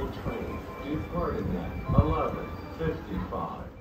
Article 20, at 11.55.